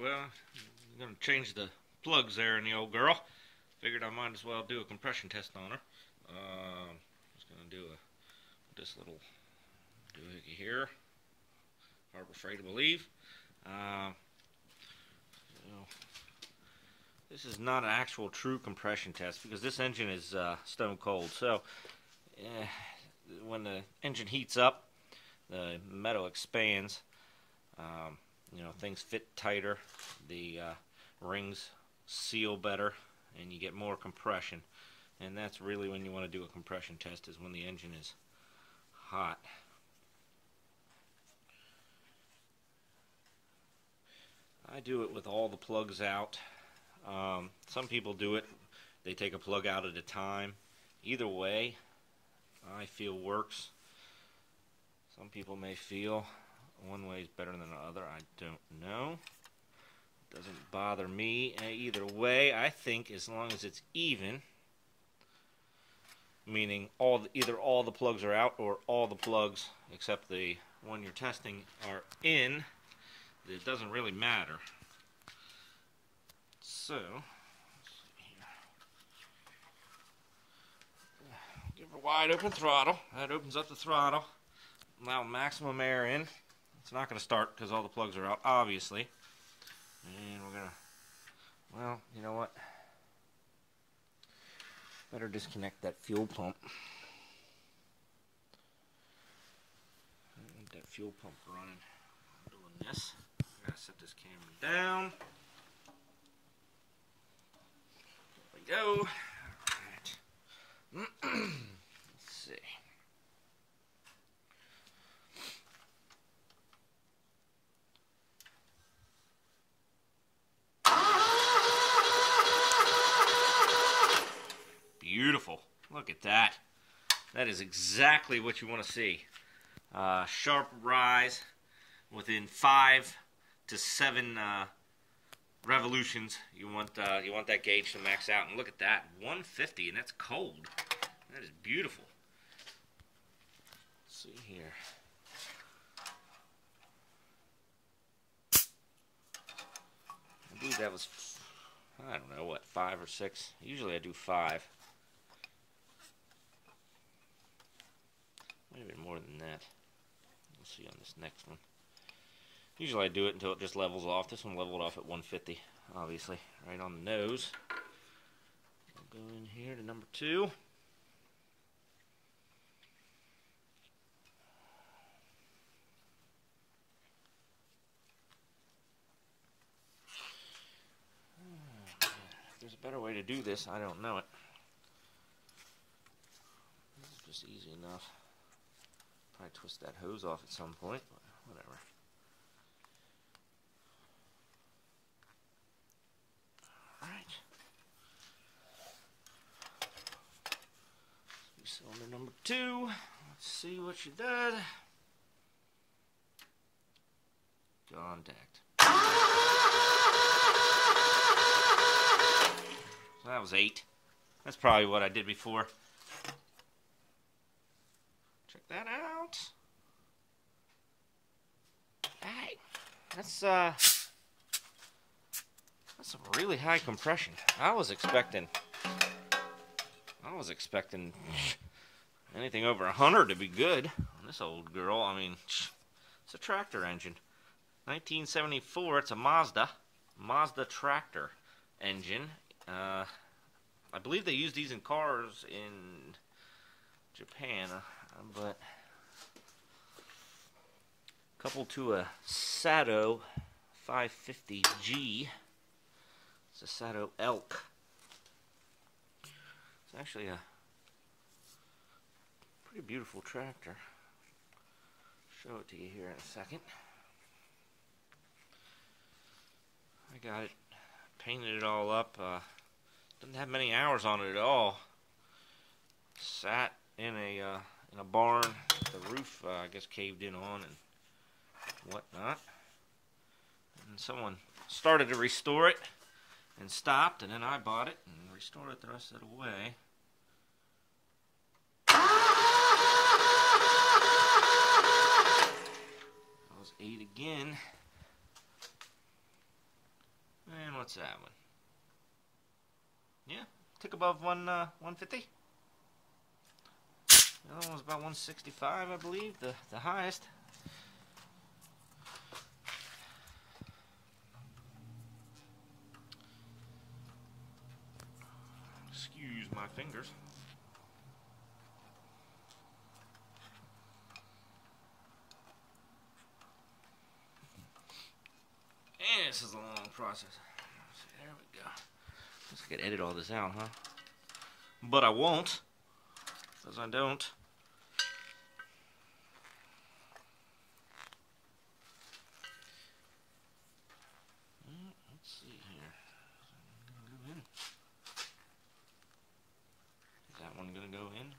Well, I'm going to change the plugs there in the old girl. Figured I might as well do a compression test on her. Um, just going to do a this little doohickey here. Hard afraid to believe. Uh, you know, this is not an actual true compression test because this engine is uh, stone cold. So eh, when the engine heats up, the metal expands. Um, you know, things fit tighter. The uh, rings seal better, and you get more compression. And that's really when you want to do a compression test is when the engine is hot. I do it with all the plugs out. Um, some people do it, they take a plug out at a time. Either way, I feel works. Some people may feel one way is better than the other. I don't know. Doesn't bother me uh, either way. I think as long as it's even, meaning all the, either all the plugs are out or all the plugs except the one you're testing are in, it doesn't really matter. So, give a wide open throttle. That opens up the throttle. Allow maximum air in. It's not going to start because all the plugs are out, obviously. And we're going to, well, you know what? Better disconnect that fuel pump. that fuel pump running. I'm doing this. I gotta set this camera down. There we go. Alright. Let's see. Beautiful. Look at that. That is exactly what you want to see. Uh, sharp rise within five to seven uh, revolutions. You want uh, you want that gauge to max out, and look at that, 150, and that's cold. That is beautiful. Let's see here. I believe that was, I don't know what, five or six. Usually I do five. Maybe more than that. We'll see on this next one. Usually I do it until it just levels off. This one leveled off at 150, obviously, right on the nose. I'll go in here to number two. Hmm, if there's a better way to do this, I don't know it. This is just easy enough. Probably twist that hose off at some point, whatever. Alright. Cylinder number two. Let's see what you did. Contact. So that was eight. That's probably what I did before. Check that out. Hey, that's uh, that's some really high compression. I was expecting, I was expecting anything over a hundred to be good on this old girl. I mean, it's a tractor engine, 1974. It's a Mazda, Mazda tractor engine. Uh, I believe they use these in cars in Japan. Uh, but coupled to a Satoh 550G. It's a Satoh Elk. It's actually a pretty beautiful tractor. Show it to you here in a second. I got it, painted it all up. Uh, didn't have many hours on it at all. Sat in a uh, in a barn. The roof, uh, I guess, caved in on and whatnot. And someone started to restore it and stopped, and then I bought it and restored it the rest of the way. That was eight again. And what's that one? Yeah, tick above one uh, 150. Other one was about 165, I believe, the the highest. Excuse my fingers. And this is a long process. There we go. Guess I could edit all this out, huh? But I won't. Because I don't. Mm, let's see here. Go in. Is that one gonna go in? There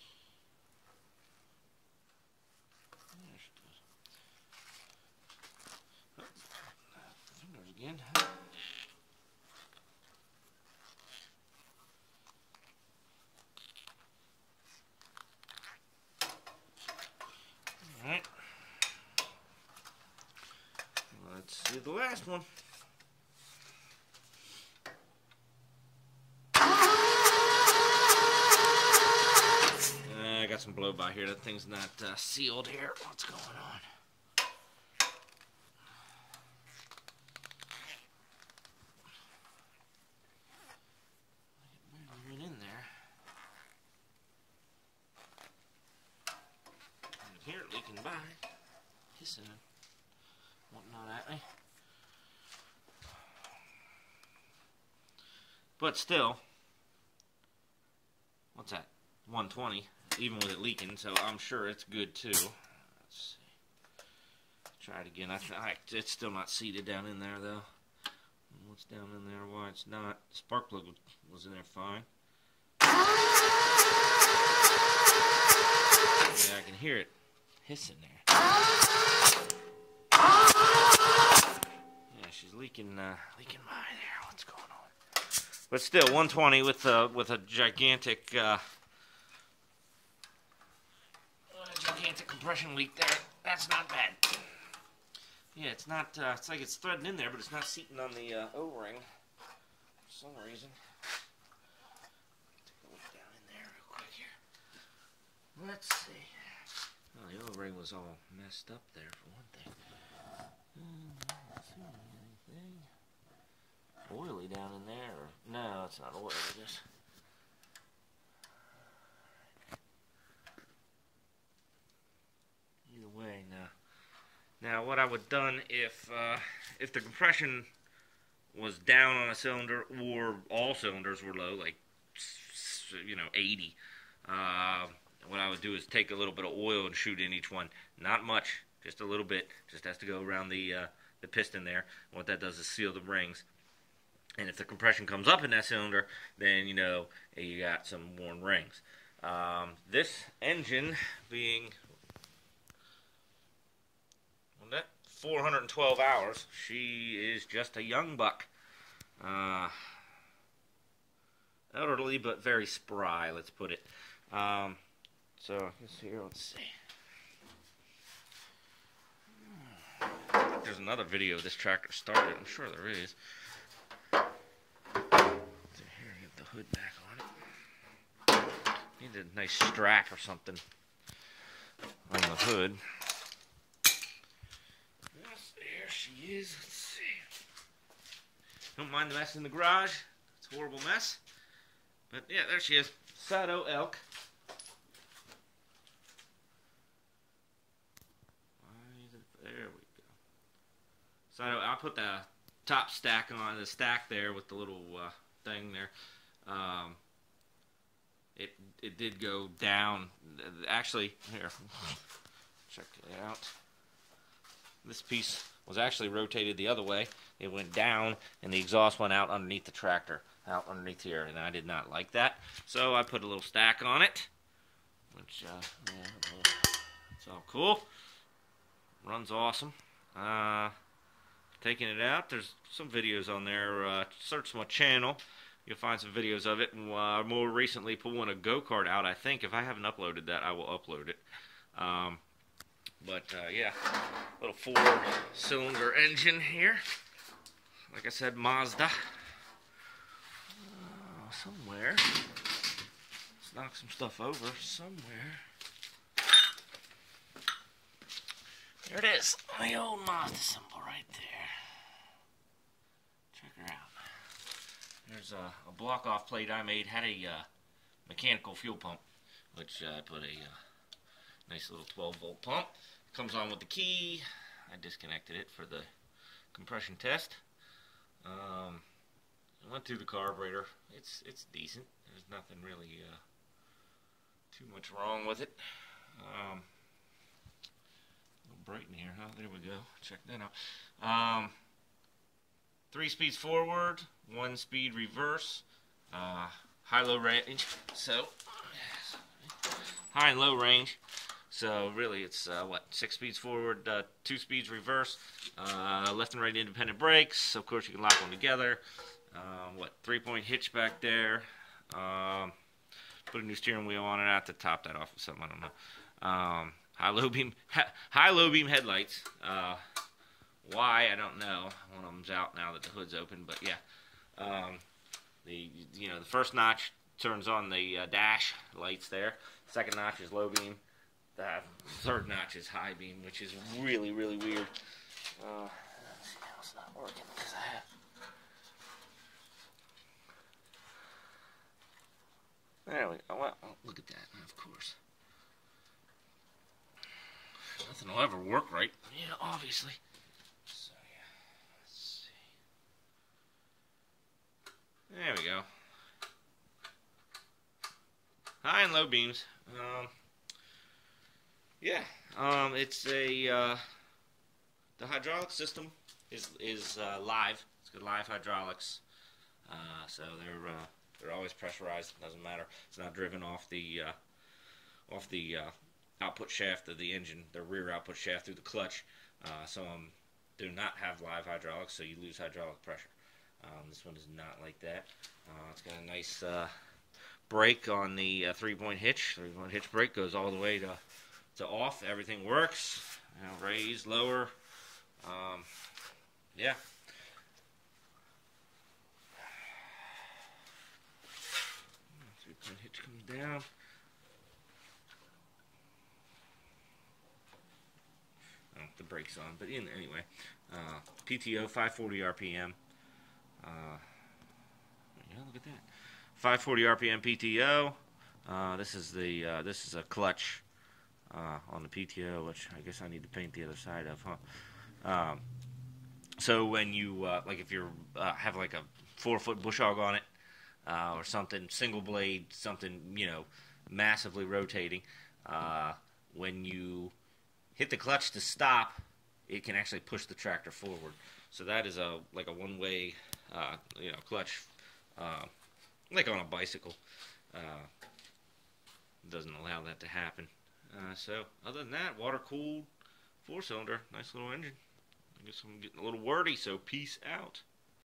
she goes. Fingers again. Alright. Let's see the last one. Uh, I got some blow by here. That thing's not uh, sealed here. What's going on? In there. Leaking by. Hissing whatnot at me. But still, what's that? 120, even with it leaking, so I'm sure it's good too. Let's see. Try it again. I, I it's still not seated down in there though. What's down in there? Why it's not? Spark plug was, was in there fine. Yeah, I can hear it hissing there. Yeah, she's leaking, uh, leaking by there. What's going on? But still, 120 with a with a gigantic, uh, a gigantic compression leak there. That's not bad. Yeah, it's not. Uh, it's like it's threading in there, but it's not seating on the uh, O-ring for some reason. Take a look down in there real quick here. Let's see. Oh, the O-ring was all messed up there for one thing. Hmm, oily down in there. No, it's not oily. I guess. Either way, no. Now, what I would have done if uh, if the compression was down on a cylinder or all cylinders were low, like you know 80, uh, what I would do is take a little bit of oil and shoot in each one. Not much, just a little bit. Just has to go around the uh, the piston there. What that does is seal the rings. And if the compression comes up in that cylinder, then you know you got some worn rings. Um, this engine being well, that 412 hours, she is just a young buck. Uh, elderly but very spry, let's put it. Um, so let's here, let's see. There's another video of this tractor started. I'm sure there is. So here, get the hood back on it. Need a nice strap or something on the hood. Yes, there she is. Let's see. Don't mind the mess in the garage. It's a horrible mess. But yeah, there she is. Satoh elk. There we go. So I put the top stack on the stack there with the little uh, thing there. Um, it it did go down. Actually, here, check it out. This piece was actually rotated the other way. It went down, and the exhaust went out underneath the tractor, out underneath here, and I did not like that. So I put a little stack on it, which uh, yeah, it's all cool. Runs awesome. Uh, taking it out. There's some videos on there. Uh, search my channel. You'll find some videos of it. Uh, more recently, pulling a go-kart out. I think if I haven't uploaded that, I will upload it. Um, But uh, yeah, little four cylinder engine here. Like I said, Mazda. Uh, somewhere. Let's knock some stuff over somewhere. There it is. The old Mazda symbol right there. Check her out. There's a, a block off plate I made. Had a uh, mechanical fuel pump, which uh, I put a uh, nice little 12 volt pump. Comes on with the key. I disconnected it for the compression test. Um, I went through the carburetor. It's it's decent. There's nothing really uh, too much wrong with it. Um, bright in here, huh? There we go. Check that out. Um, three speeds forward, one speed reverse, uh, high low range. So high and low range. So really, it's uh, what six speeds forward, uh, two speeds reverse, uh, left and right independent brakes. Of course, you can lock them together. Um, what three-point hitch back there? Um, put a new steering wheel on it. I have to top that off with something. I don't know. Um, high low beam high low beam headlights. Uh, why I don't know. One of them's out now that the hood's open, but yeah. Um, the you know the first notch turns on the uh, dash lights there. Second notch is low beam. The third notch is high beam, which is really really weird. Uh, it's not working because I have. There we go. Well, look at that, of course. Nothing will ever work right. Yeah, obviously. So, yeah. Let's see. There we go. High and low beams. Um, yeah. Um, it's a, uh, the hydraulic system is, is, uh, live. It's got live hydraulics. Uh, so they're, uh, they're always pressurized. It doesn't matter. It's not driven off the, uh, off the, uh, output shaft of the engine, the rear output shaft through the clutch. Some them do not have live hydraulics, so you lose hydraulic pressure. Um, this one is not like that. It's got a nice brake on the three-point hitch. Three-point hitch brake goes all the way to, to off. Everything works. You know, raise, lower. Um, yeah. Hitch comes down. the brakes on. But in anyway, uh, PTO 540 RPM. Uh, yeah, look at that. 540 RPM PTO. Uh, this is the uh, this is a clutch uh, on the PTO, which I guess I need to paint the other side of, huh? Um, so when you uh, like if you have like a four foot bush hog on it or something single blade, something you know massively rotating, when you hit the clutch to stop, it can actually push the tractor forward. So that is a like a one-way, uh, you know, clutch, uh, like on a bicycle. Uh, doesn't allow that to happen. Uh, so other than that, water-cooled, four-cylinder, nice little engine. I guess I'm getting a little wordy, so peace out.